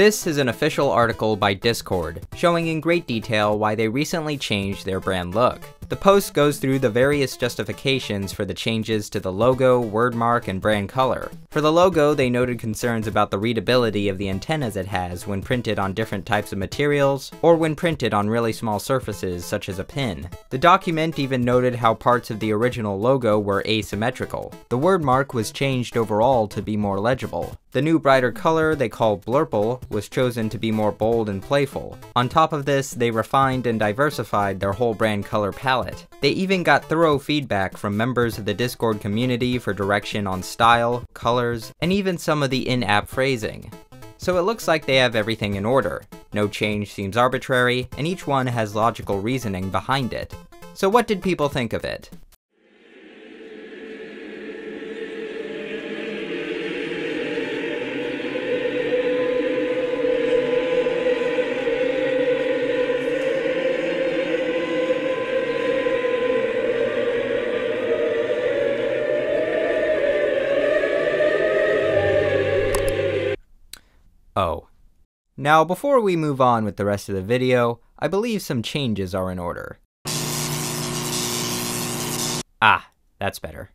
This is an official article by Discord, showing in great detail why they recently changed their brand look. The post goes through the various justifications for the changes to the logo, wordmark, and brand color. For the logo, they noted concerns about the readability of the antennas it has when printed on different types of materials, or when printed on really small surfaces such as a pin. The document even noted how parts of the original logo were asymmetrical. The wordmark was changed overall to be more legible. The new brighter color they call Blurple was chosen to be more bold and playful. On top of this, they refined and diversified their whole brand color palette. They even got thorough feedback from members of the Discord community for direction on style, colors, and even some of the in-app phrasing. So it looks like they have everything in order. No change seems arbitrary, and each one has logical reasoning behind it. So what did people think of it? Now, before we move on with the rest of the video, I believe some changes are in order. Ah, that's better.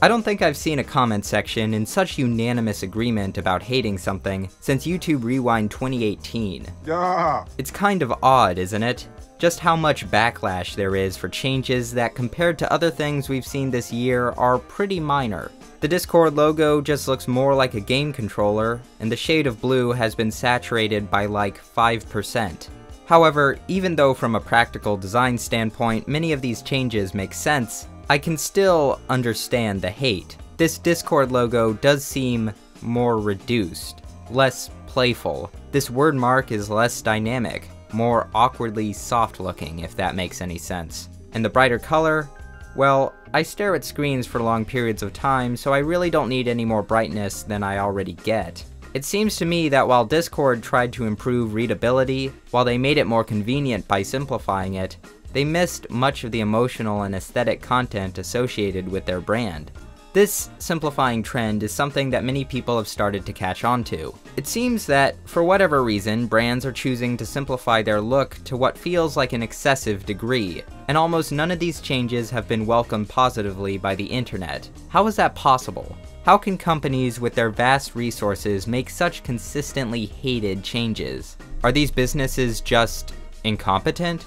I don't think I've seen a comment section in such unanimous agreement about hating something since YouTube Rewind 2018. Yeah. It's kind of odd, isn't it? Just how much backlash there is for changes that compared to other things we've seen this year are pretty minor. The Discord logo just looks more like a game controller, and the shade of blue has been saturated by like 5%. However, even though from a practical design standpoint many of these changes make sense, I can still understand the hate. This Discord logo does seem more reduced, less playful. This word mark is less dynamic, more awkwardly soft looking if that makes any sense. And the brighter color, well, I stare at screens for long periods of time, so I really don't need any more brightness than I already get. It seems to me that while Discord tried to improve readability, while they made it more convenient by simplifying it, they missed much of the emotional and aesthetic content associated with their brand. This simplifying trend is something that many people have started to catch on to. It seems that, for whatever reason, brands are choosing to simplify their look to what feels like an excessive degree, and almost none of these changes have been welcomed positively by the internet. How is that possible? How can companies with their vast resources make such consistently hated changes? Are these businesses just incompetent?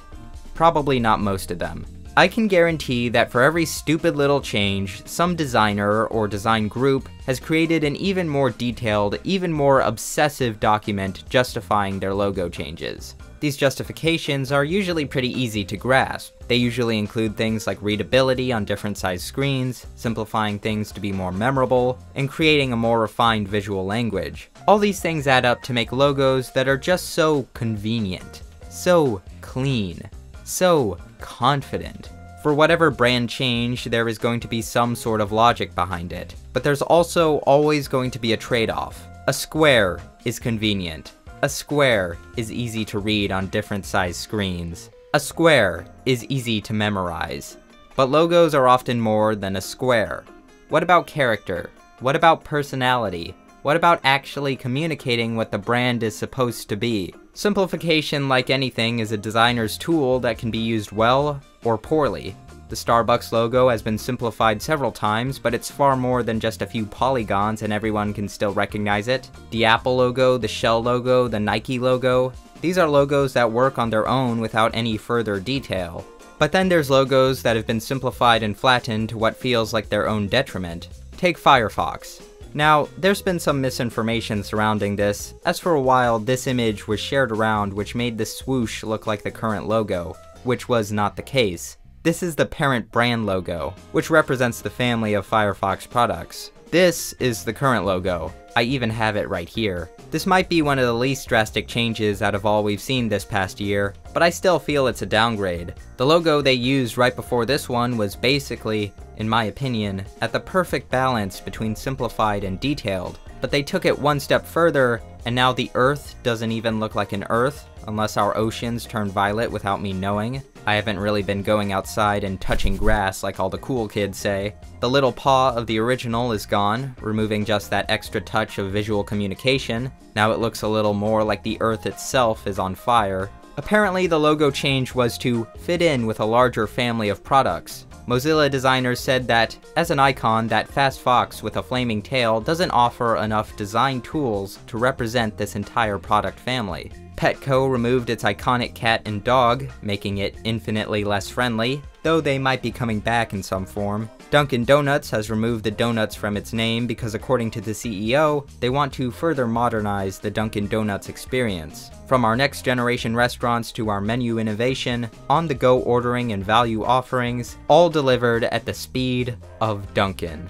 Probably not most of them. I can guarantee that for every stupid little change, some designer or design group has created an even more detailed, even more obsessive document justifying their logo changes. These justifications are usually pretty easy to grasp. They usually include things like readability on different size screens, simplifying things to be more memorable, and creating a more refined visual language. All these things add up to make logos that are just so convenient, so clean, so confident. For whatever brand change, there is going to be some sort of logic behind it. But there's also always going to be a trade-off. A square is convenient. A square is easy to read on different size screens. A square is easy to memorize. But logos are often more than a square. What about character? What about personality? What about actually communicating what the brand is supposed to be? Simplification, like anything, is a designer's tool that can be used well or poorly. The Starbucks logo has been simplified several times, but it's far more than just a few polygons and everyone can still recognize it. The Apple logo, the Shell logo, the Nike logo, these are logos that work on their own without any further detail. But then there's logos that have been simplified and flattened to what feels like their own detriment. Take Firefox. Now, there's been some misinformation surrounding this, as for a while this image was shared around which made the swoosh look like the current logo, which was not the case. This is the parent brand logo, which represents the family of Firefox products. This is the current logo. I even have it right here. This might be one of the least drastic changes out of all we've seen this past year, but I still feel it's a downgrade. The logo they used right before this one was basically, in my opinion, at the perfect balance between simplified and detailed, but they took it one step further, and now the Earth doesn't even look like an Earth, unless our oceans turn violet without me knowing. I haven't really been going outside and touching grass like all the cool kids say. The little paw of the original is gone, removing just that extra touch of visual communication. Now it looks a little more like the earth itself is on fire. Apparently the logo change was to fit in with a larger family of products. Mozilla designers said that, as an icon, that fast fox with a flaming tail doesn't offer enough design tools to represent this entire product family. Petco removed its iconic cat and dog, making it infinitely less friendly, though they might be coming back in some form. Dunkin' Donuts has removed the donuts from its name because according to the CEO, they want to further modernize the Dunkin' Donuts experience. From our next generation restaurants to our menu innovation, on-the-go ordering and value offerings, all delivered at the speed of Dunkin'.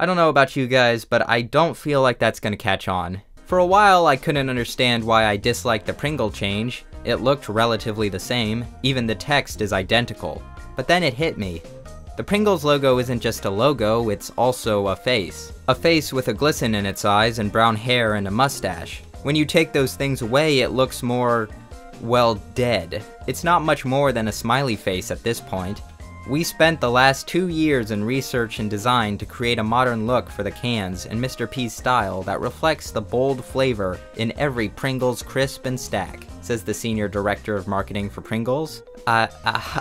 I don't know about you guys, but I don't feel like that's gonna catch on. For a while, I couldn't understand why I disliked the Pringle change. It looked relatively the same, even the text is identical. But then it hit me. The Pringles logo isn't just a logo, it's also a face. A face with a glisten in its eyes and brown hair and a mustache. When you take those things away, it looks more, well, dead. It's not much more than a smiley face at this point. We spent the last two years in research and design to create a modern look for the cans in Mr. P's style that reflects the bold flavor in every Pringles crisp and stack, says the senior director of marketing for Pringles. Uh,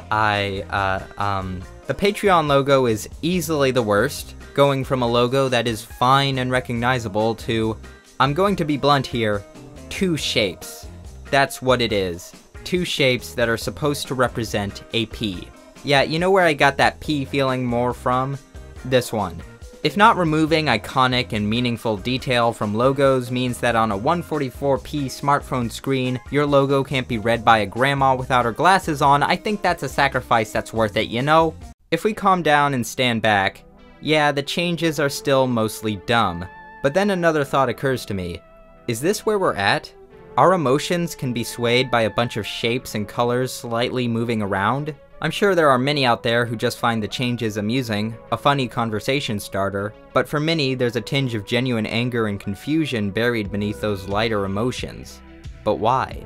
I, uh, um, the Patreon logo is easily the worst, going from a logo that is fine and recognizable to, I'm going to be blunt here, two shapes. That's what it is. Two shapes that are supposed to represent a P. Yeah, you know where I got that P feeling more from? This one. If not removing iconic and meaningful detail from logos means that on a 144p smartphone screen, your logo can't be read by a grandma without her glasses on, I think that's a sacrifice that's worth it, you know? If we calm down and stand back, yeah, the changes are still mostly dumb. But then another thought occurs to me. Is this where we're at? Our emotions can be swayed by a bunch of shapes and colors slightly moving around? I'm sure there are many out there who just find the changes amusing, a funny conversation starter, but for many there's a tinge of genuine anger and confusion buried beneath those lighter emotions. But why?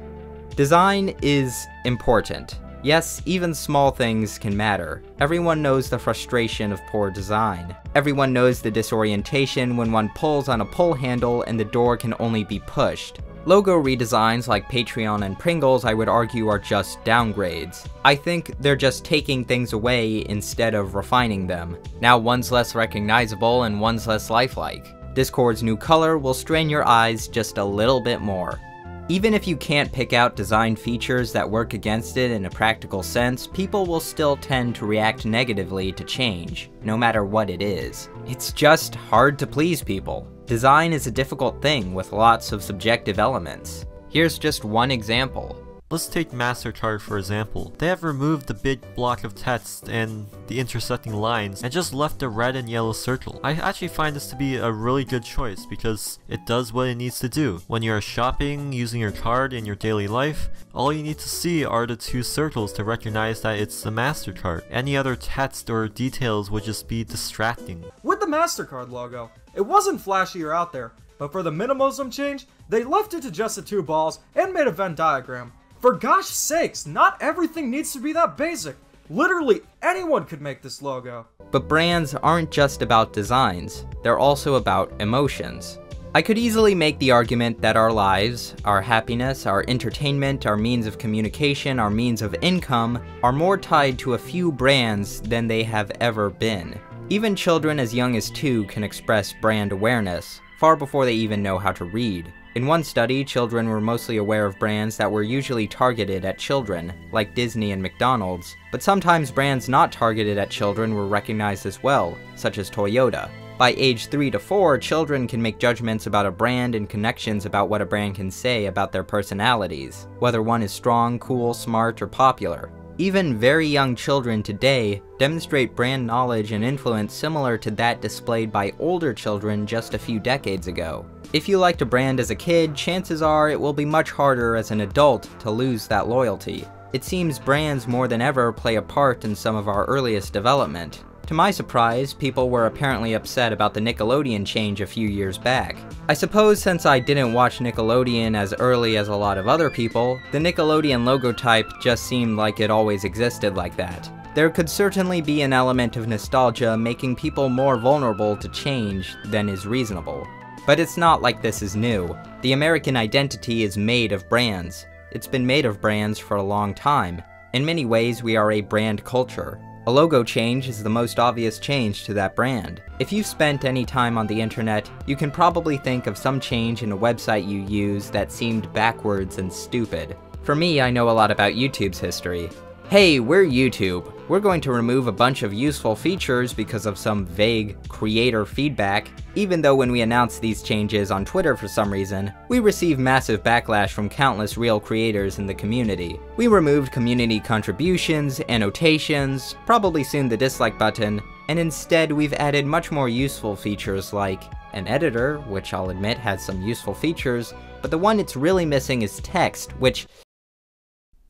Design is important. Yes, even small things can matter. Everyone knows the frustration of poor design. Everyone knows the disorientation when one pulls on a pull handle and the door can only be pushed. Logo redesigns like Patreon and Pringles I would argue are just downgrades. I think they're just taking things away instead of refining them. Now one's less recognizable and one's less lifelike. Discord's new color will strain your eyes just a little bit more. Even if you can't pick out design features that work against it in a practical sense, people will still tend to react negatively to change, no matter what it is. It's just hard to please people. Design is a difficult thing with lots of subjective elements. Here's just one example. Let's take MasterCard for example. They have removed the big block of text and the intersecting lines and just left the red and yellow circle. I actually find this to be a really good choice because it does what it needs to do. When you're shopping using your card in your daily life, all you need to see are the two circles to recognize that it's the MasterCard. Any other text or details would just be distracting. With the MasterCard logo, it wasn't flashy or out there, but for the minimalism change, they left it to just the two balls and made a Venn diagram. For gosh sakes, not everything needs to be that basic. Literally anyone could make this logo. But brands aren't just about designs, they're also about emotions. I could easily make the argument that our lives, our happiness, our entertainment, our means of communication, our means of income, are more tied to a few brands than they have ever been. Even children as young as two can express brand awareness, far before they even know how to read. In one study, children were mostly aware of brands that were usually targeted at children, like Disney and McDonald's, but sometimes brands not targeted at children were recognized as well, such as Toyota. By age 3 to 4, children can make judgments about a brand and connections about what a brand can say about their personalities, whether one is strong, cool, smart, or popular. Even very young children today demonstrate brand knowledge and influence similar to that displayed by older children just a few decades ago. If you liked a brand as a kid, chances are it will be much harder as an adult to lose that loyalty. It seems brands more than ever play a part in some of our earliest development. To my surprise, people were apparently upset about the Nickelodeon change a few years back. I suppose since I didn't watch Nickelodeon as early as a lot of other people, the Nickelodeon logo type just seemed like it always existed like that. There could certainly be an element of nostalgia making people more vulnerable to change than is reasonable. But it's not like this is new. The American identity is made of brands. It's been made of brands for a long time. In many ways, we are a brand culture. A logo change is the most obvious change to that brand. If you've spent any time on the internet, you can probably think of some change in a website you use that seemed backwards and stupid. For me, I know a lot about YouTube's history. Hey, we're YouTube. We're going to remove a bunch of useful features because of some vague creator feedback, even though when we announce these changes on Twitter for some reason, we receive massive backlash from countless real creators in the community. We removed community contributions, annotations, probably soon the dislike button, and instead we've added much more useful features like an editor, which I'll admit has some useful features, but the one it's really missing is text, which...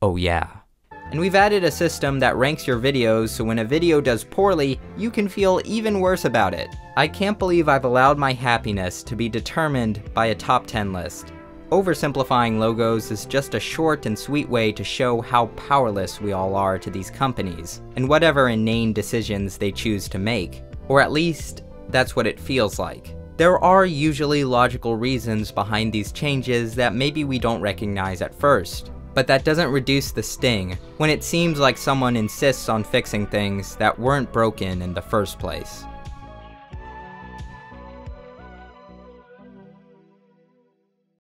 Oh yeah. And we've added a system that ranks your videos so when a video does poorly, you can feel even worse about it. I can't believe I've allowed my happiness to be determined by a top 10 list. Oversimplifying logos is just a short and sweet way to show how powerless we all are to these companies, and whatever inane decisions they choose to make. Or at least, that's what it feels like. There are usually logical reasons behind these changes that maybe we don't recognize at first, but that doesn't reduce the sting when it seems like someone insists on fixing things that weren't broken in the first place.